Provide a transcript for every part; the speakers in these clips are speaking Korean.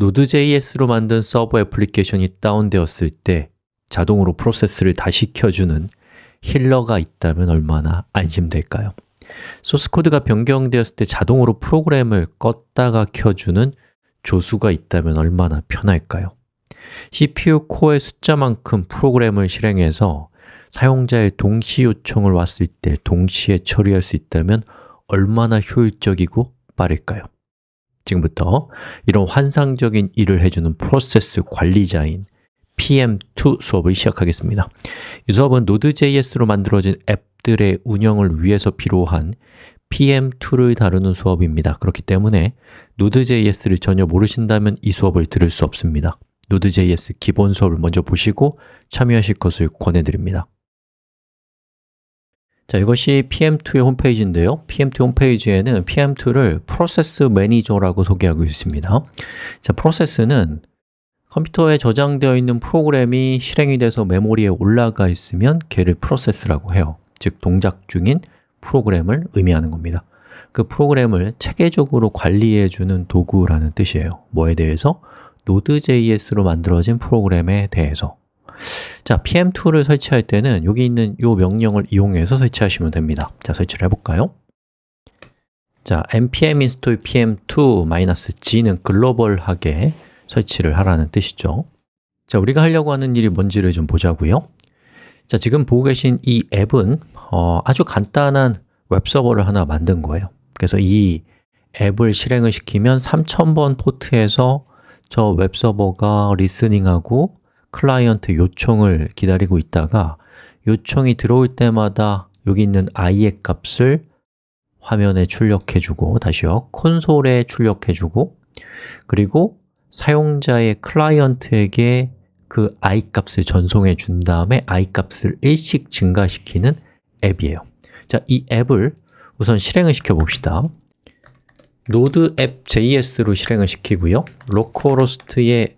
Node.js로 만든 서버 애플리케이션이 다운되었을 때 자동으로 프로세스를 다시 켜주는 healer가 있다면 얼마나 안심될까요? 소스 코드가 변경되었을 때 자동으로 프로그램을 껐다가 켜주는 조수가 있다면 얼마나 편할까요? CPU 코어의 숫자만큼 프로그램을 실행해서 사용자의 동시 요청을 왔을 때 동시에 처리할 수 있다면 얼마나 효율적이고 빠를까요? 지금부터 이런 환상적인 일을 해주는 프로세스 관리자인 PM2 수업을 시작하겠습니다. 이 수업은 Node.js로 만들어진 앱들의 운영을 위해서 필요한 PM2를 다루는 수업입니다. 그렇기 때문에 Node.js를 전혀 모르신다면 이 수업을 들을 수 없습니다. Node.js 기본 수업을 먼저 보시고 참여하실 것을 권해드립니다. 자, 이것이 PM2의 홈페이지인데요. PM2 홈페이지에는 PM2를 프로세스 매니저라고 소개하고 있습니다. 자, 프로세스는 컴퓨터에 저장되어 있는 프로그램이 실행이 돼서 메모리에 올라가 있으면 걔를 프로세스라고 해요. 즉, 동작 중인 프로그램을 의미하는 겁니다. 그 프로그램을 체계적으로 관리해주는 도구라는 뜻이에요. 뭐에 대해서? Node.js로 만들어진 프로그램에 대해서 자, PM2를 설치할 때는 여기 있는 이 명령을 이용해서 설치하시면 됩니다. 자, 설치를 해볼까요? 자, npm install pm2-g는 글로벌하게 설치를 하라는 뜻이죠. 자, 우리가 하려고 하는 일이 뭔지를 좀 보자고요. 자, 지금 보고 계신 이 앱은 어, 아주 간단한 웹서버를 하나 만든 거예요. 그래서 이 앱을 실행을 시키면 3000번 포트에서 저 웹서버가 리스닝하고 클라이언트 요청을 기다리고 있다가 요청이 들어올 때마다 여기 있는 i의 값을 화면에 출력해주고 다시요, 콘솔에 출력해주고 그리고 사용자의 클라이언트에게 그 i 값을 전송해 준 다음에 i 값을 일씩 증가시키는 앱이에요. 자, 이 앱을 우선 실행을 시켜 봅시다. node app.js로 실행을 시키고요. localhost의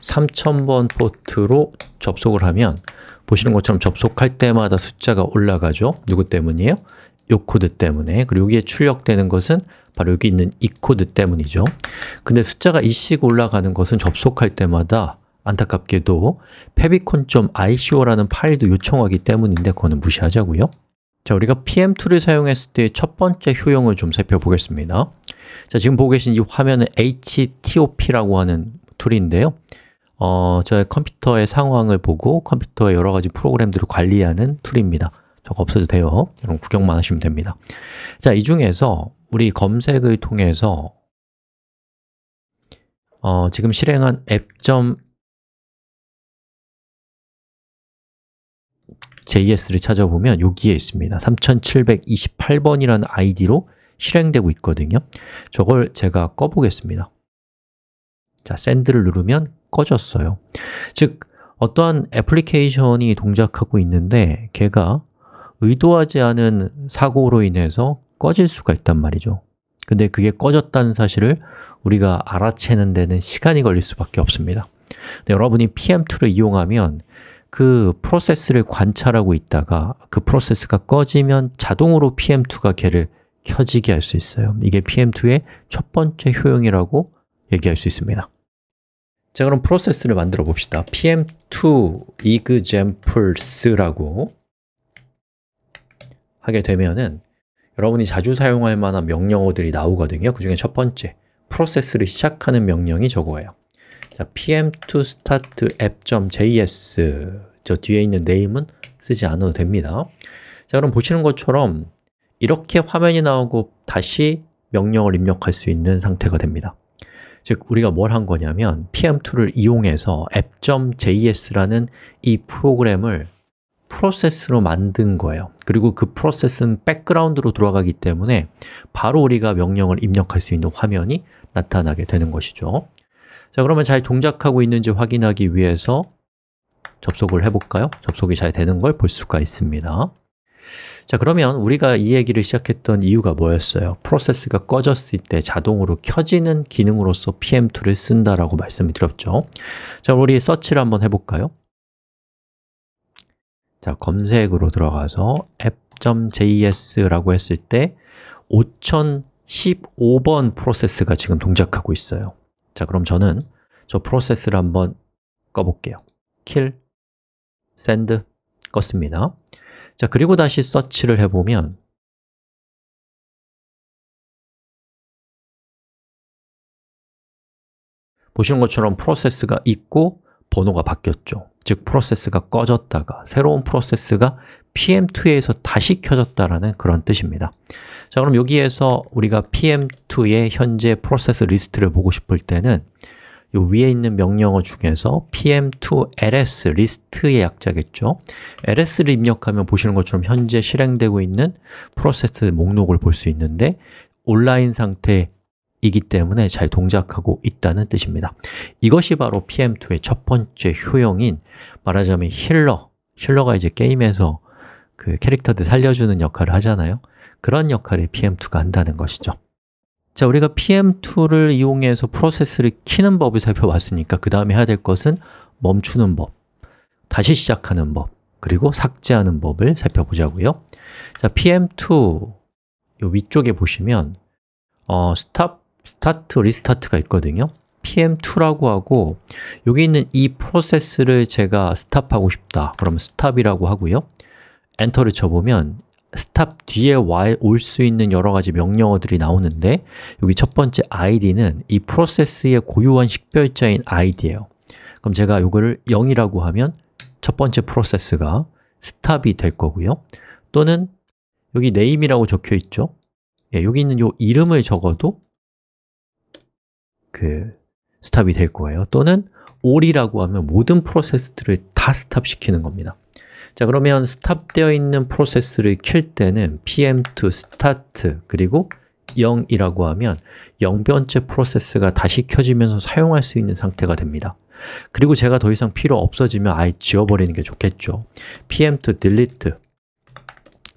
3000번 포트로 접속을 하면 보시는 것처럼 접속할 때마다 숫자가 올라가죠. 누구 때문이에요? 이 코드 때문에. 그리고 여기에 출력되는 것은 바로 여기 있는 이 코드 때문이죠. 근데 숫자가 이씩 올라가는 것은 접속할 때마다 안타깝게도 favicon.ico라는 파일도 요청하기 때문인데 그거는 무시하자고요. 자, 우리가 PM2를 사용했을 때 첫 번째 효용을 좀 살펴보겠습니다. 자, 지금 보고 계신 이 화면은 HTOP라고 하는 툴인데요. 어, 저의 컴퓨터의 상황을 보고 컴퓨터의 여러 가지 프로그램들을 관리하는 툴입니다. 저거 없어도 돼요. 여러분 구경만 하시면 됩니다. 자, 이 중에서 우리 검색을 통해서 어, 지금 실행한 앱 JS를 찾아보면 여기에 있습니다. 3728번이라는 아이디로 실행되고 있거든요. 저걸 제가 꺼보겠습니다 자, 샌드를 누르면 꺼졌어요. 즉, 어떠한 애플리케이션이 동작하고 있는데 걔가 의도하지 않은 사고로 인해서 꺼질 수가 있단 말이죠. 근데 그게 꺼졌다는 사실을 우리가 알아채는 데는 시간이 걸릴 수밖에 없습니다. 여러분이 PM2를 이용하면 그 프로세스를 관찰하고 있다가 그 프로세스가 꺼지면 자동으로 PM2가 걔를 켜지게 할 수 있어요. 이게 PM2의 첫 번째 효용이라고 얘기할 수 있습니다 자, 그럼 프로세스를 만들어 봅시다. PM2 examples,라고 하게 되면은 여러분이 자주 사용할 만한 명령어들이 나오거든요. 그 중에 첫 번째, 프로세스를 시작하는 명령이 저거예요. 자, pm2 start app.js 저 뒤에 있는 name은 쓰지 않아도 됩니다. 자, 그럼 보시는 것처럼 이렇게 화면이 나오고 다시 명령을 입력할 수 있는 상태가 됩니다 즉, 우리가 뭘 한 거냐면 pm2를 이용해서 app.js라는 이 프로그램을 프로세스로 만든 거예요. 그리고 그 프로세스는 백그라운드로 돌아가기 때문에 바로 우리가 명령을 입력할 수 있는 화면이 나타나게 되는 것이죠. 자, 그러면 잘 동작하고 있는지 확인하기 위해서 접속을 해볼까요? 접속이 잘 되는 걸 볼 수가 있습니다 자, 그러면 우리가 이 얘기를 시작했던 이유가 뭐였어요? 프로세스가 꺼졌을 때 자동으로 켜지는 기능으로서 PM2를 쓴다라고 말씀을 드렸죠 자, 우리 서치를 한번 해볼까요? 자, 검색으로 들어가서 app.js라고 했을 때 5015번 프로세스가 지금 동작하고 있어요 자, 그럼 저는 저 프로세스를 한번 꺼볼게요 kill, send 껐습니다 자, 그리고 다시 서치를 해보면 보시는 것처럼 프로세스가 있고 번호가 바뀌었죠. 즉, 프로세스가 꺼졌다가 새로운 프로세스가 PM2에서 다시 켜졌다라는 그런 뜻입니다. 자, 그럼 여기에서 우리가 PM2의 현재 프로세스 리스트를 보고 싶을 때는 요 위에 있는 명령어 중에서 pm2 ls 리스트의 약자겠죠? Ls를 입력하면 보시는 것처럼 현재 실행되고 있는 프로세스 목록을 볼 수 있는데 온라인 상태이기 때문에 잘 동작하고 있다는 뜻입니다. 이것이 바로 pm2의 첫 번째 효용인 말하자면 healer. healer가 이제 게임에서 그 캐릭터들 살려주는 역할을 하잖아요. 그런 역할을 pm2가 한다는 것이죠 자, 우리가 PM2를 이용해서 프로세스를 키는 법을 살펴봤으니까 그 다음에 해야 될 것은 멈추는 법, 다시 시작하는 법, 그리고 삭제하는 법을 살펴보자고요. 자, PM2 요 위쪽에 보시면 어, stop, start, restart가 있거든요. PM2라고 하고 여기 있는 이 프로세스를 제가 stop하고 싶다. 그러면 stop이라고 하고요. 엔터를 쳐보면 stop 뒤에 올 수 있는 여러 가지 명령어들이 나오는데 여기 첫 번째 id는 이 프로세스의 고유한 식별자인 id예요. 그럼 제가 이거를 0이라고 하면 첫 번째 프로세스가 stop이 될 거고요. 또는 여기 name이라고 적혀 있죠? 예, 여기 있는 이 이름을 적어도 그 stop이 될 거예요. 또는 all이라고 하면 모든 프로세스들을 다 stop시키는 겁니다 자 그러면 stop되어 있는 프로세스를 킬 때는 pm2 start 그리고 0이라고 하면 0번째 프로세스가 다시 켜지면서 사용할 수 있는 상태가 됩니다. 그리고 제가 더 이상 필요 없어지면 아예 지워버리는 게 좋겠죠. pm2 delete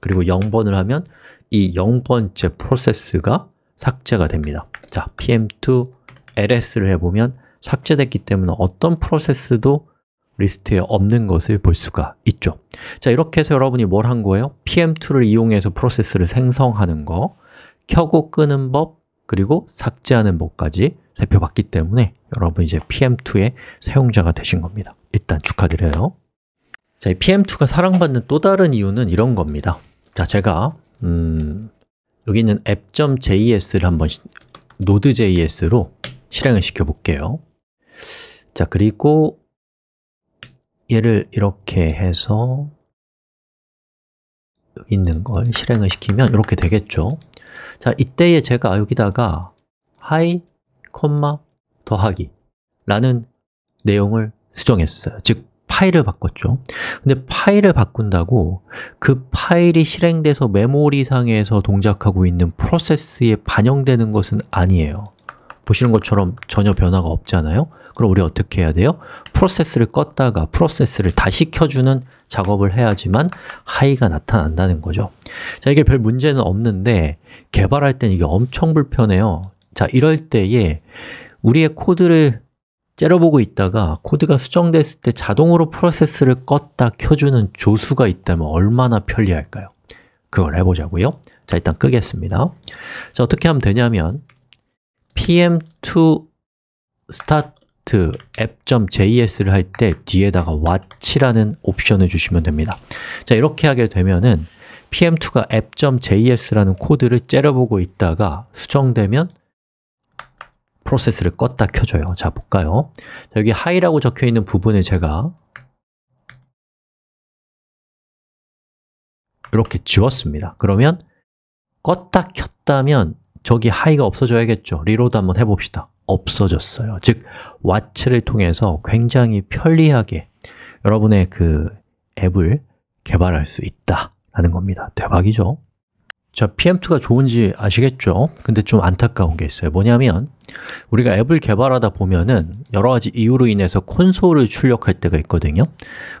그리고 0번을 하면 이 0번째 프로세스가 삭제가 됩니다. 자, pm2 ls를 해보면 삭제됐기 때문에 어떤 프로세스도 리스트에 없는 것을 볼 수가 있죠. 자, 이렇게 해서 여러분이 뭘 한 거예요? PM2를 이용해서 프로세스를 생성하는 거 켜고 끄는 법, 그리고 삭제하는 법까지 살펴봤기 때문에 여러분 이제 PM2의 사용자가 되신 겁니다. 일단 축하드려요. 자, 이 PM2가 사랑받는 또 다른 이유는 이런 겁니다. 자, 제가 음, 여기 있는 app.js를 한번 node.js로 실행을 시켜 볼게요. 자, 그리고 얘를 이렇게 해서 여기 있는 걸 실행을 시키면 이렇게 되겠죠. 자, 이때에 제가 여기다가 hi, 더하기 라는 내용을 수정했어요. 즉, 파일을 바꿨죠. 근데 파일을 바꾼다고 그 파일이 실행돼서 메모리상에서 동작하고 있는 프로세스에 반영되는 것은 아니에요 보시는 것처럼 전혀 변화가 없잖아요. 그럼 우리 어떻게 해야 돼요? 프로세스를 껐다가 프로세스를 다시 켜주는 작업을 해야지만 하이가 나타난다는 거죠. 자, 이게 별 문제는 없는데 개발할 땐 이게 엄청 불편해요. 자, 이럴 때에 우리의 코드를 째려보고 있다가 코드가 수정됐을 때 자동으로 프로세스를 껐다 켜주는 조수가 있다면 얼마나 편리할까요? 그걸 해보자고요. 자, 일단 끄겠습니다. 자, 어떻게 하면 되냐면 pm2 start app.js를 할 때 뒤에다가 watch라는 옵션을 주시면 됩니다. 자 이렇게 하게 되면은 pm2가 app.js라는 코드를 째려보고 있다가 수정되면 프로세스를 껐다 켜줘요. 자 볼까요? 자, 여기 hi라고 적혀 있는 부분을 제가 이렇게 지웠습니다. 그러면 껐다 켰다면 저기 hi가 없어져야겠죠. reload 한번 해봅시다. 없어졌어요. 즉, watch를 통해서 굉장히 편리하게 여러분의 그 앱을 개발할 수 있다라는 겁니다. 대박이죠? 자, PM2가 좋은지 아시겠죠? 근데 좀 안타까운 게 있어요 뭐냐면 우리가 앱을 개발하다 보면은 여러 가지 이유로 인해서 콘솔을 출력할 때가 있거든요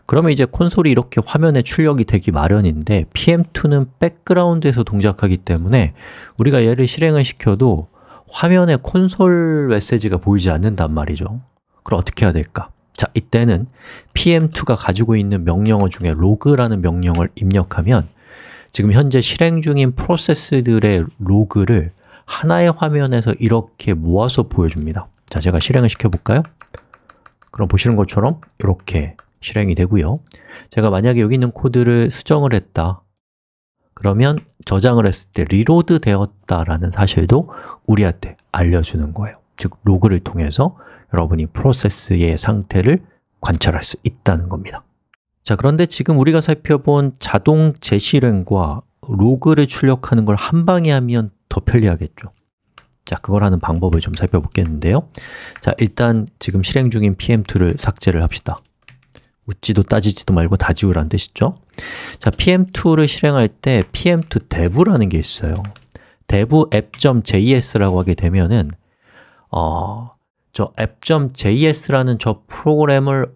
그러면 이제 콘솔이 이렇게 화면에 출력이 되기 마련인데 PM2는 백그라운드에서 동작하기 때문에 우리가 얘를 실행을 시켜도 화면에 콘솔 메시지가 보이지 않는단 말이죠 그럼 어떻게 해야 될까? 자, 이때는 PM2가 가지고 있는 명령어 중에 로그라는 명령을 입력하면 지금 현재 실행 중인 프로세스들의 로그를 하나의 화면에서 이렇게 모아서 보여줍니다. 자, 제가 실행을 시켜볼까요? 그럼 보시는 것처럼 이렇게 실행이 되고요. 제가 만약에 여기 있는 코드를 수정을 했다. 그러면 저장을 했을 때 reload 되었다라는 사실도 우리한테 알려주는 거예요. 즉, 로그를 통해서 여러분이 프로세스의 상태를 관찰할 수 있다는 겁니다 자, 그런데 지금 우리가 살펴본 자동 재실행과 로그를 출력하는 걸 한 방에 하면 더 편리하겠죠. 자, 그걸 하는 방법을 좀 살펴보겠는데요. 자, 일단 지금 실행 중인 pm2를 삭제를 합시다. 묻지도 따지지도 말고 다 지우라는 뜻이죠. 자, pm2를 실행할 때 pm2 dev라는 게 있어요. dev app.js라고 하게 되면은 어, 저 app.js라는 저 프로그램을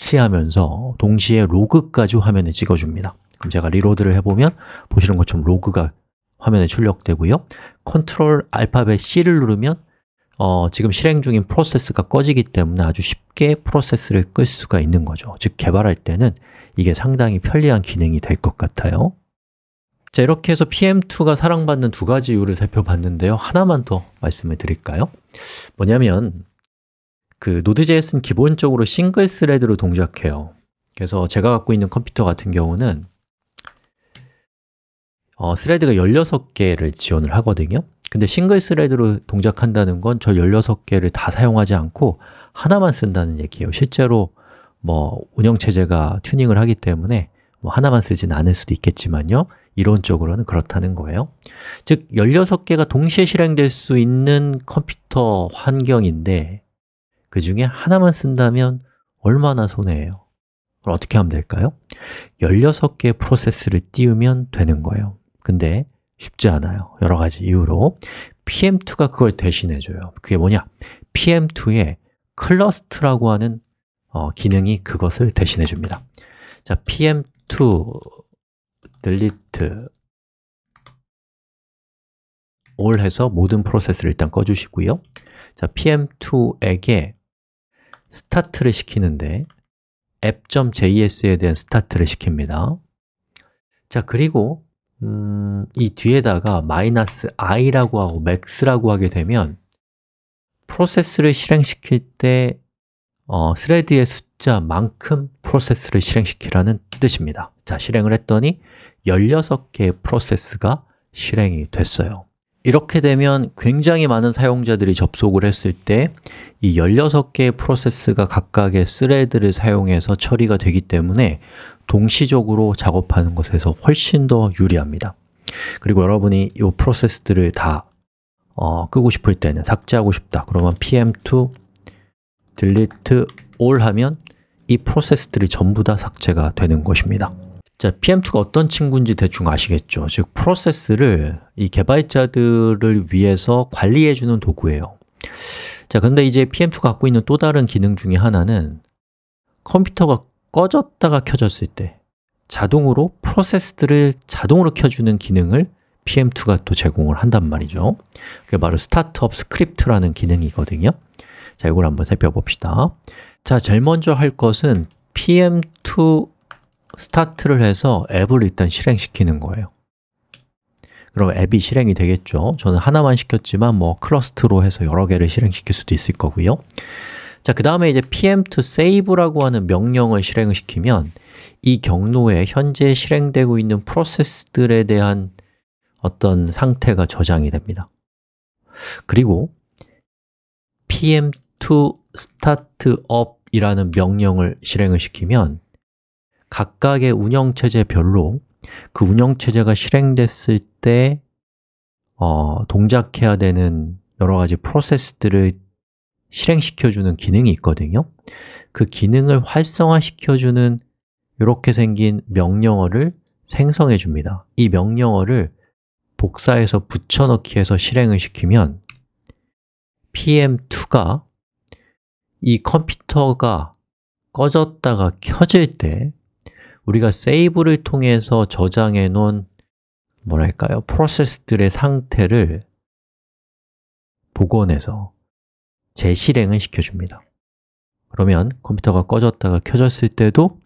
watch하면서 동시에 로그까지 화면에 찍어줍니다. 그럼 제가 reload를 해보면 보시는 것처럼 로그가 화면에 출력되고요. 컨트롤 알파벳 C를 누르면 어, 지금 실행 중인 프로세스가 꺼지기 때문에 아주 쉽게 프로세스를 끌 수가 있는 거죠. 즉 개발할 때는 이게 상당히 편리한 기능이 될 것 같아요. 자, 이렇게 해서 PM2가 사랑받는 두 가지 이유를 살펴봤는데요. 하나만 더 말씀을 드릴까요? 뭐냐면 그 Node.js는 기본적으로 single thread로 동작해요. 그래서 제가 갖고 있는 컴퓨터 같은 경우는 어, thread가 16개를 지원을 하거든요. 근데 single thread로 동작한다는 건 저 16개를 다 사용하지 않고 하나만 쓴다는 얘기예요. 실제로 뭐 운영체제가 튜닝을 하기 때문에 뭐 하나만 쓰진 않을 수도 있겠지만요. 이론적으로는 그렇다는 거예요. 즉, 16개가 동시에 실행될 수 있는 컴퓨터 환경인데 그 중에 하나만 쓴다면 얼마나 손해예요? 그럼 어떻게 하면 될까요? 16개의 프로세스를 띄우면 되는 거예요 근데 쉽지 않아요 여러 가지 이유로 PM2가 그걸 대신해줘요 그게 뭐냐? PM2의 클러스트라고 하는 어, 기능이 그것을 대신해줍니다 자, PM2 delete all 해서 모든 프로세스를 일단 꺼주시고요 자, PM2에게 스타트를 시키는데 app.js에 대한 스타트를 시킵니다. 자, 그리고 음, 이 뒤에다가 마이너스 i라고 하고 max라고 하게 되면 프로세스를 실행시킬 때 어, thread의 숫자만큼 프로세스를 실행시키라는 뜻입니다. 자, 실행을 했더니 16개의 프로세스가 실행이 됐어요 이렇게 되면 굉장히 많은 사용자들이 접속을 했을 때 이 16개의 프로세스가 각각의 스레드를 사용해서 처리가 되기 때문에 동시적으로 작업하는 것에서 훨씬 더 유리합니다. 그리고 여러분이 이 프로세스들을 다 어, 끄고 싶을 때는 삭제하고 싶다. 그러면 pm2 delete all 하면 이 프로세스들이 전부 다 삭제가 되는 것입니다 자, PM2가 어떤 친구인지 대충 아시겠죠? 즉, 프로세스를 이 개발자들을 위해서 관리해주는 도구예요. 자, 근데 이제 PM2가 갖고 있는 또 다른 기능 중에 하나는 컴퓨터가 꺼졌다가 켜졌을 때 자동으로 프로세스들을 자동으로 켜주는 기능을 PM2가 또 제공을 한단 말이죠. 그게 바로 startup script라는 기능이거든요. 자, 이걸 한번 살펴봅시다. 자, 제일 먼저 할 것은 PM2 스타트를 해서 앱을 일단 실행시키는 거예요. 그럼 앱이 실행이 되겠죠. 저는 하나만 시켰지만 뭐 클러스트로 해서 여러 개를 실행시킬 수도 있을 거고요. 자, 그 다음에 이제 pm2 save라고 하는 명령을 실행을 시키면 이 경로에 현재 실행되고 있는 프로세스들에 대한 어떤 상태가 저장이 됩니다. 그리고 pm2 startup 이라는 명령을 실행을 시키면 각각의 운영체제별로 그 운영체제가 실행됐을 때 어, 동작해야 되는 여러 가지 프로세스들을 실행시켜주는 기능이 있거든요. 그 기능을 활성화시켜주는 이렇게 생긴 명령어를 생성해 줍니다. 이 명령어를 복사해서 붙여넣기 해서 실행을 시키면 PM2가 이 컴퓨터가 꺼졌다가 켜질 때 우리가 세이브를 통해서 저장해 놓은 뭐랄까요? 프로세스들의 상태를 복원해서 재실행을 시켜줍니다. 그러면 컴퓨터가 꺼졌다가 켜졌을 때도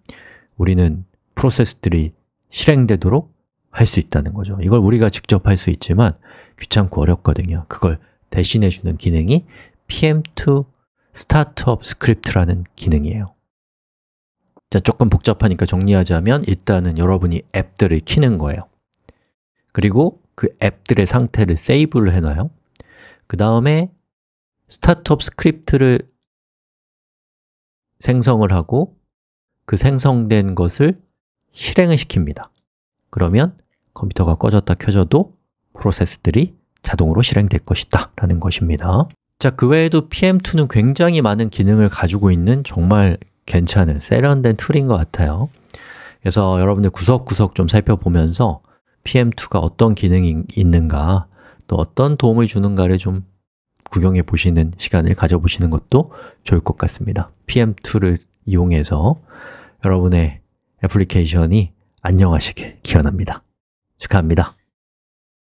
우리는 프로세스들이 실행되도록 할 수 있다는 거죠. 이걸 우리가 직접 할 수 있지만 귀찮고 어렵거든요. 그걸 대신해주는 기능이 pm2 startup script라는 기능이에요 자, 조금 복잡하니까 정리하자면 일단은 여러분이 앱들을 키는 거예요. 그리고 그 앱들의 상태를 세이브를 해놔요. 그 다음에 startup script를 생성을 하고 그 생성된 것을 실행을 시킵니다. 그러면 컴퓨터가 꺼졌다 켜져도 프로세스들이 자동으로 실행될 것이다 라는 것입니다. 자, 그 외에도 PM2는 굉장히 많은 기능을 가지고 있는 정말 괜찮은 세련된 툴인 것 같아요. 그래서 여러분들 구석구석 좀 살펴보면서 PM2가 어떤 기능이 있는가 또 어떤 도움을 주는가를 좀 구경해 보시는 시간을 가져보시는 것도 좋을 것 같습니다. PM2를 이용해서 여러분의 애플리케이션이 안녕하시길 기원합니다. 축하합니다